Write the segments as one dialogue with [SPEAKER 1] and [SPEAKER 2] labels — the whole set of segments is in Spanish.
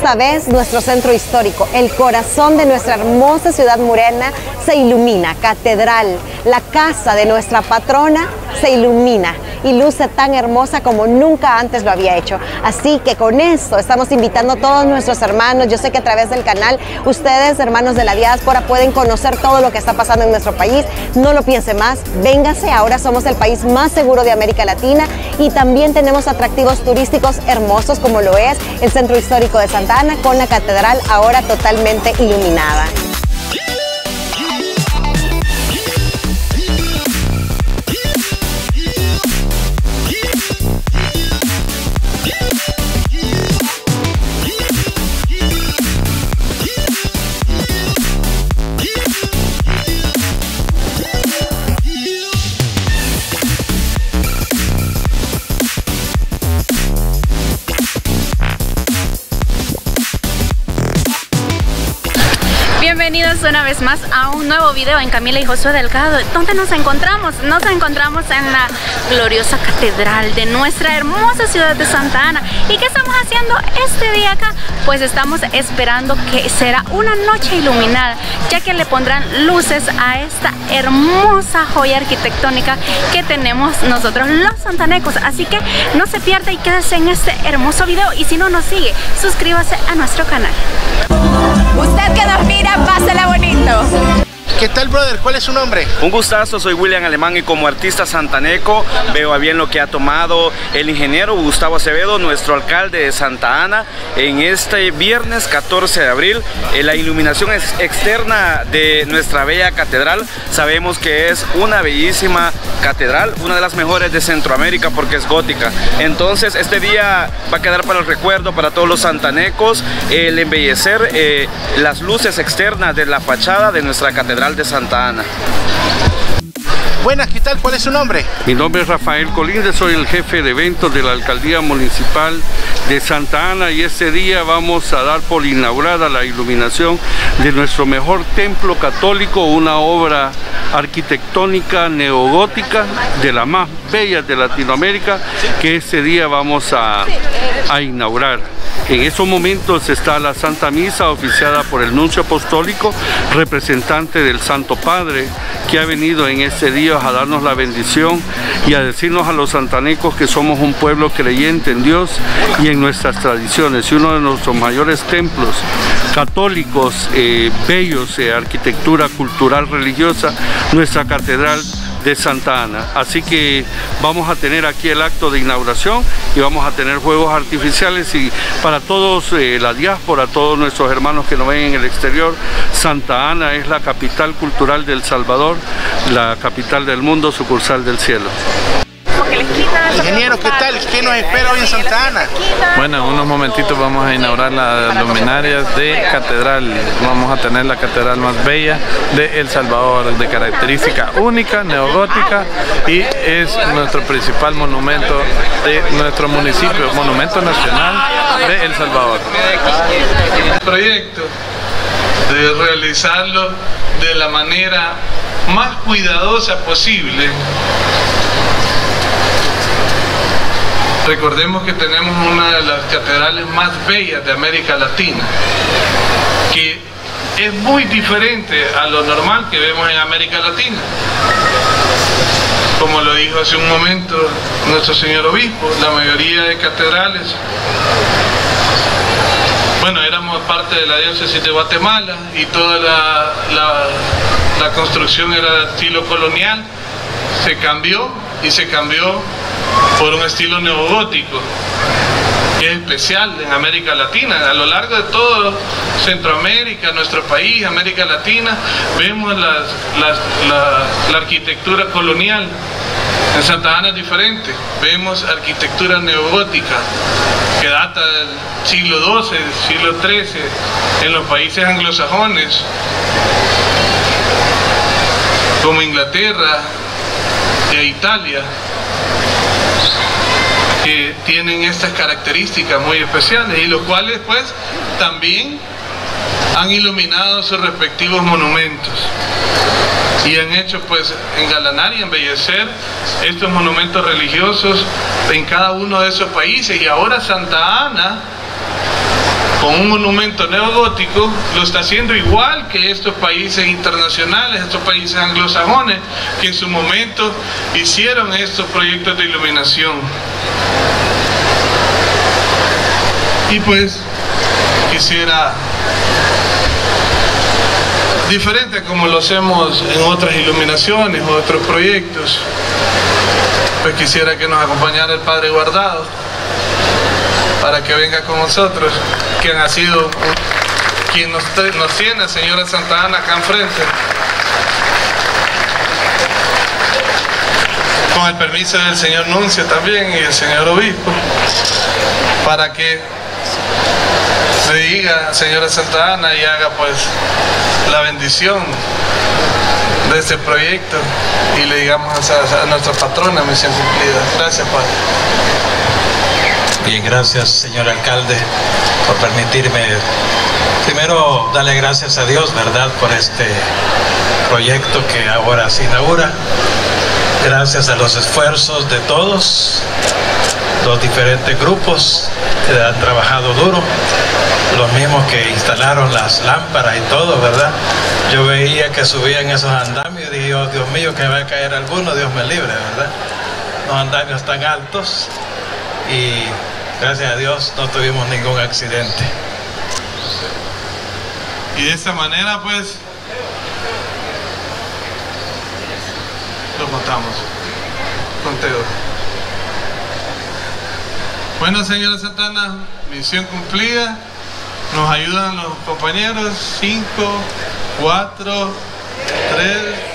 [SPEAKER 1] Esta vez nuestro centro histórico, el corazón de nuestra hermosa ciudad morena, se ilumina. Catedral, la casa de nuestra patrona, se ilumina y luce tan hermosa como nunca antes lo había hecho. Así que con esto estamos invitando a todos nuestros hermanos. Yo sé que a través del canal ustedes, hermanos de la diáspora, pueden conocer todo lo que está pasando en nuestro país. No lo piense más, véngase. Ahora somos el país más seguro de América Latina y también tenemos atractivos turísticos hermosos como lo es el Centro Histórico de Santa Con la catedral ahora totalmente iluminada.
[SPEAKER 2] Bienvenidos una vez más a un nuevo video en Camila y Josué Delgado. ¿Dónde nos encontramos? Nos encontramos en la gloriosa catedral de nuestra hermosa ciudad de Santa Ana. ¿Y qué estamos haciendo este día acá? Pues estamos esperando que será una noche iluminada, ya que le pondrán luces a esta hermosa joya arquitectónica que tenemos nosotros los santanecos. Así que no se pierda y quédese en este hermoso video. Y si no nos sigue, suscríbase a nuestro canal.
[SPEAKER 3] Usted que nos mira, pásela bonito.
[SPEAKER 4] ¿Qué tal, brother? ¿Cuál es su nombre?
[SPEAKER 5] Un gustazo, soy William Alemán y como artista santaneco veo a bien lo que ha tomado el ingeniero Gustavo Acevedo, nuestro alcalde de Santa Ana, en este viernes 14 de abril. En la iluminación externa de nuestra bella catedral, sabemos que es una bellísima catedral, una de las mejores de Centroamérica porque es gótica. Entonces este día va a quedar para el recuerdo para todos los santanecos el embellecer eh, las luces externas de la fachada de nuestra catedral de Santa Ana.
[SPEAKER 4] Buenas, ¿qué tal? ¿Cuál es su nombre?
[SPEAKER 6] Mi nombre es Rafael Colinde, soy el jefe de eventos de la Alcaldía Municipal de Santa Ana y este día vamos a dar por inaugurada la iluminación de nuestro mejor templo católico, una obra arquitectónica neogótica de la más bella de Latinoamérica que este día vamos a, a inaugurar. En esos momentos está la Santa Misa oficiada por el Nuncio Apostólico, representante del Santo Padre, que ha venido en este día a darnos la bendición y a decirnos a los santanecos que somos un pueblo creyente en Dios y en nuestras tradiciones. Y uno de nuestros mayores templos católicos, eh, bellos, de arquitectura cultural religiosa, nuestra catedral de Santa Ana. Así que vamos a tener aquí el acto de inauguración y vamos a tener juegos artificiales y para todos eh, la diáspora, todos nuestros hermanos que nos ven en el exterior, Santa Ana es la capital cultural del Salvador, la capital del mundo, sucursal del cielo.
[SPEAKER 4] Ingeniero, ¿qué tal? ¿Qué nos espera hoy en Santa Ana?
[SPEAKER 7] Bueno, en unos momentitos vamos a inaugurar las luminarias de catedral. Vamos a tener la catedral más bella de El Salvador, de característica única, neogótica y es nuestro principal monumento de nuestro municipio, monumento nacional de El Salvador.
[SPEAKER 8] El proyecto de realizarlo de la manera más cuidadosa posible Recordemos que tenemos una de las catedrales más bellas de América Latina, que es muy diferente a lo normal que vemos en América Latina. Como lo dijo hace un momento nuestro señor obispo, la mayoría de catedrales, bueno, éramos parte de la diócesis de Guatemala y toda la, la construcción era de estilo colonial, se cambió y se cambió por un estilo neogótico que es especial en América Latina. A lo largo de todo Centroamérica, nuestro país, América Latina, vemos la, arquitectura colonial. En Santa Ana es diferente, vemos arquitectura neogótica que data del siglo XII, siglo XIII, en los países anglosajones, como Inglaterra e Italia que tienen estas características muy especiales y los cuales pues también han iluminado sus respectivos monumentos y han hecho pues engalanar y embellecer estos monumentos religiosos en cada uno de esos países. Y ahora Santa Ana con un monumento neogótico, lo está haciendo igual que estos países internacionales, estos países anglosajones, que en su momento hicieron estos proyectos de iluminación. Y pues quisiera, diferente como lo hacemos en otras iluminaciones o otros proyectos, pues quisiera que nos acompañara el Padre Guardado para que venga con nosotros, quien ha sido quien nos, nos tiene, señora Santa Ana, acá enfrente. Con el permiso del señor Nuncio también y el señor Obispo, para que le diga, señora Santa Ana, y haga pues la bendición de este proyecto y le digamos a, nuestra patrona misión cumplida. Gracias, Padre.
[SPEAKER 9] Bien, gracias, señor alcalde, por permitirme primero darle gracias a Dios, ¿verdad?, por este proyecto que ahora se inaugura. Gracias a los esfuerzos de todos, los diferentes grupos que han trabajado duro, los mismos que instalaron las lámparas y todo, ¿verdad? Yo veía que subían esos andamios y dije, oh, Dios mío, que va a caer alguno, Dios me libre, ¿verdad? Los andamios tan altos y gracias a Dios no tuvimos ningún accidente.
[SPEAKER 8] Y de esta manera, pues, lo contamos. Conteo. Bueno, señora Santana, misión cumplida. Nos ayudan los compañeros. 5, 4, 3,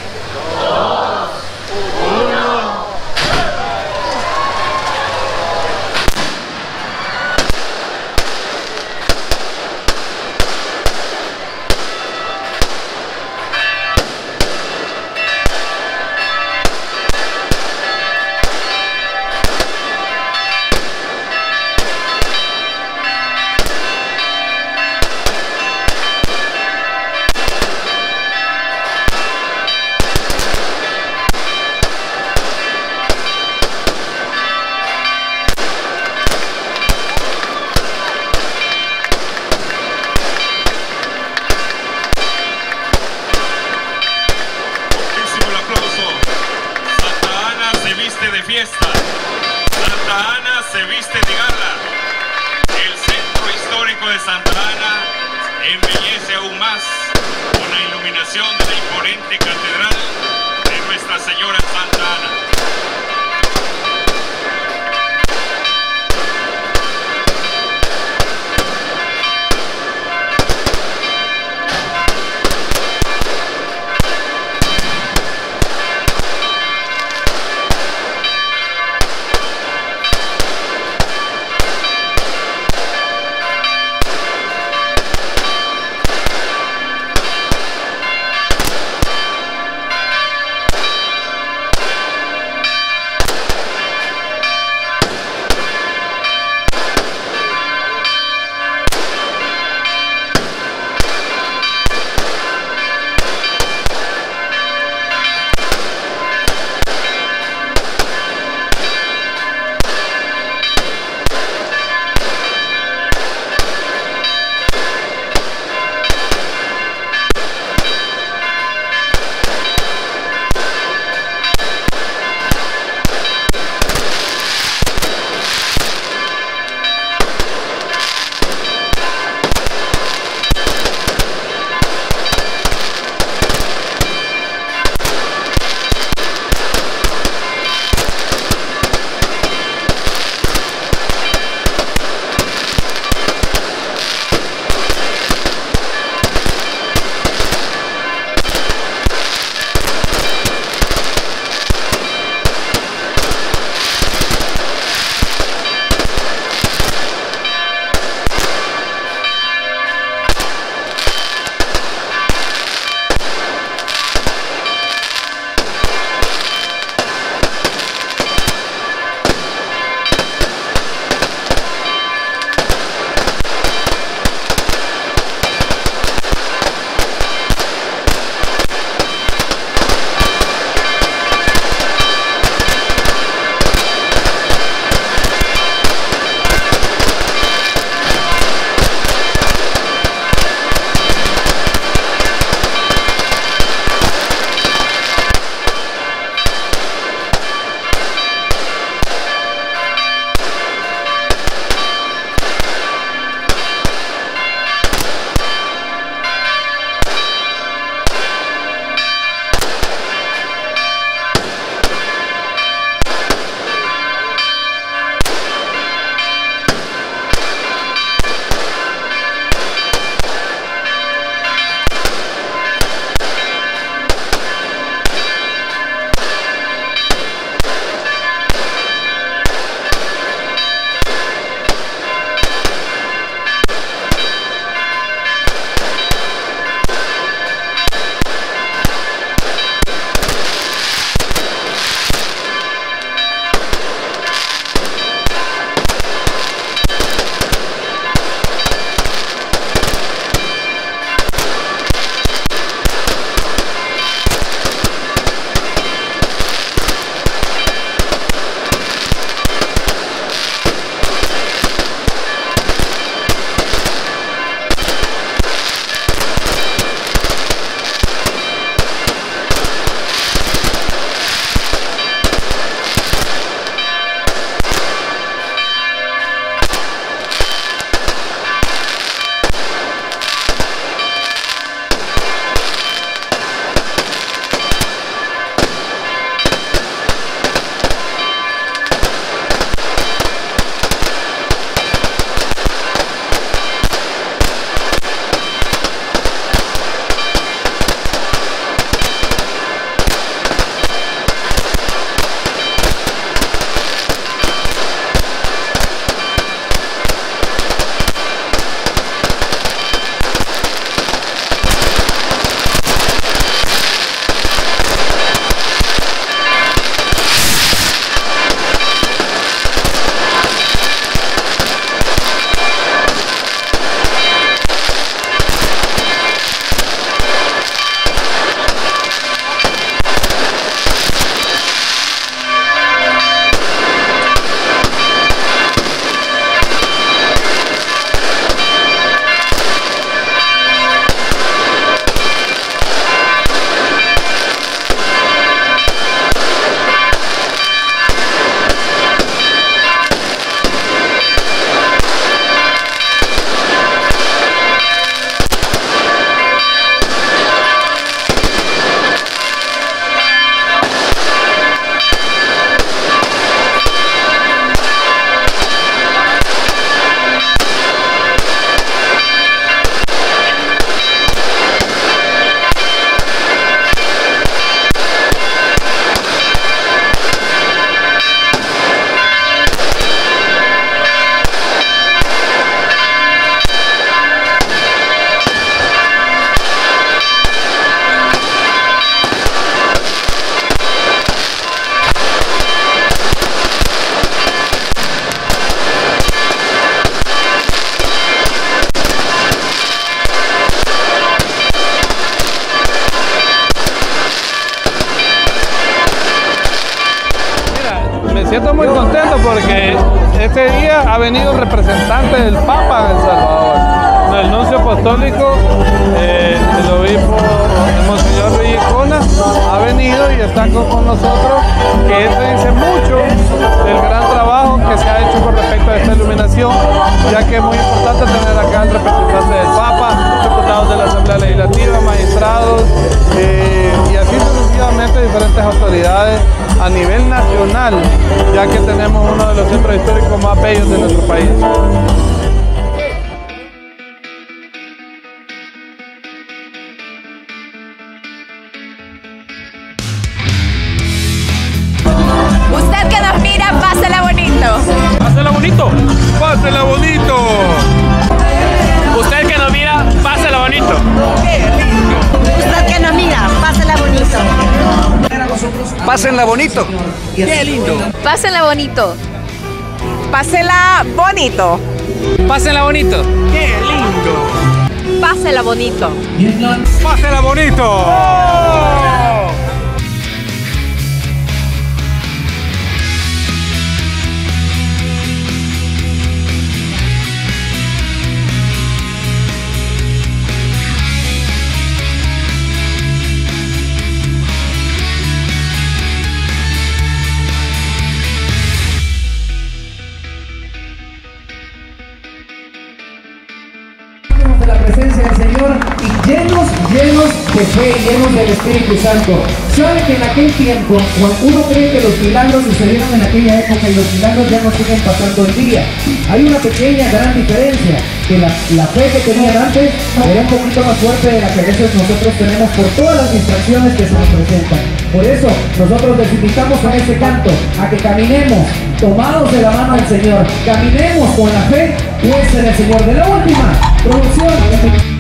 [SPEAKER 8] ha venido el representante del Papa en Salvador, el nuncio apostólico, eh, el obispo Monseñor Luis ha venido y está con, nosotros, que esto dice mucho del gran trabajo que se ha hecho con respecto a esta iluminación, ya que es muy importante tener acá al representante del Papa, diputados de la Asamblea Legislativa, magistrados eh, y así sucesivamente diferentes autoridades a nivel nacional, ya que tenemos uno de los centros históricos más bellos de nuestro país.
[SPEAKER 3] Bonito.
[SPEAKER 7] Qué lindo.
[SPEAKER 3] Pásenla bonito.
[SPEAKER 10] Pásela bonito.
[SPEAKER 7] Pásenla bonito. Qué lindo.
[SPEAKER 3] Pásela bonito.
[SPEAKER 8] Pásela bonito.
[SPEAKER 11] De fe, llenos del Espíritu Santo. Saben que en aquel tiempo, cuando uno cree que los milagros sucedieron en aquella época y los milagros ya no siguen pasando el día, hay una pequeña, gran diferencia, que la, fe que tenían antes era un poquito más fuerte de la que a veces nosotros tenemos por todas las distracciones que se nos presentan. Por eso, nosotros les invitamos a ese canto, a que caminemos tomados de la mano del Señor, caminemos con la fe puesta en el Señor. De la última, producción.